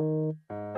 Música